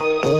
Oh.